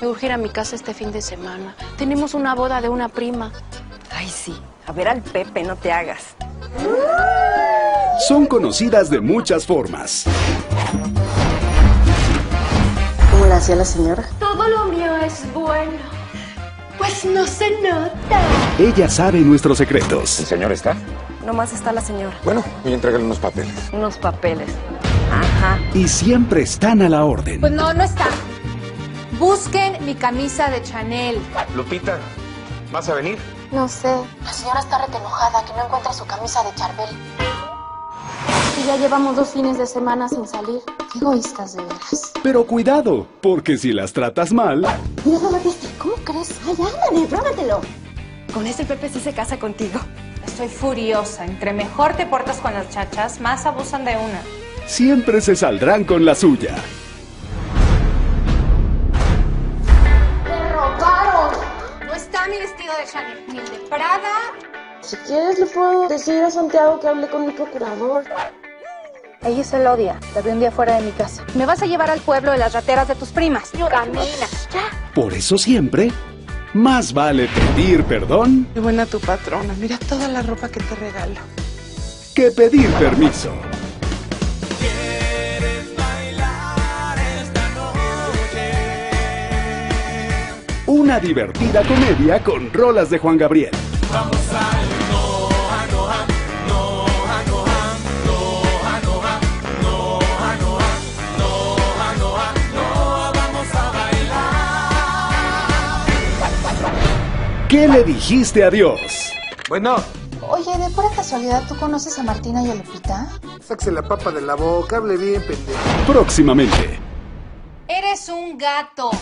Me urge ir a mi casa este fin de semana. Tenemos una boda de una prima. Ay, sí. A ver al Pepe, no te hagas. Son conocidas de muchas formas. ¿Cómo la hacía la señora? Todo lo mío es bueno. Pues no se nota. Ella sabe nuestros secretos. ¿El señor está? Nomás está la señora. Bueno, voy a entregarle unos papeles. Unos papeles. Ajá. Y siempre están a la orden. Pues no, no está. Busquen mi camisa de Chanel. Lupita, ¿vas a venir? No sé. La señora está retenojada que no encuentra su camisa de Charbel. Y ya llevamos dos fines de semana sin salir. Qué egoístas de veras. Pero cuidado, porque si las tratas mal, Mira, no lo viste. ¿Cómo crees? Ay, ándale, pruébatelo. Con ese Pepe sí se casa contigo. Estoy furiosa. Entre mejor te portas con las chachas, más abusan de una. siempre se saldrán con la suya. De Chanel, ni el de Prada. Si quieres, le puedo decir a Santiago que hable con el procurador. Ella se lo odia. La vi un día fuera de mi casa. Me vas a llevar al pueblo de las rateras de tus primas. Camina. Ya. Por eso siempre, más vale pedir perdón Qué buena tu patrona. Mira toda la ropa que te regalo. que pedir permiso. Una divertida comedia con rolas de Juan Gabriel. ¿Qué le dijiste a Dios? Bueno, Oye, de pura casualidad, ¿tú conoces a Martina y a Lupita? Sáquese la papa de la boca, hable bien, pendejo. Próximamente. Eres un gato.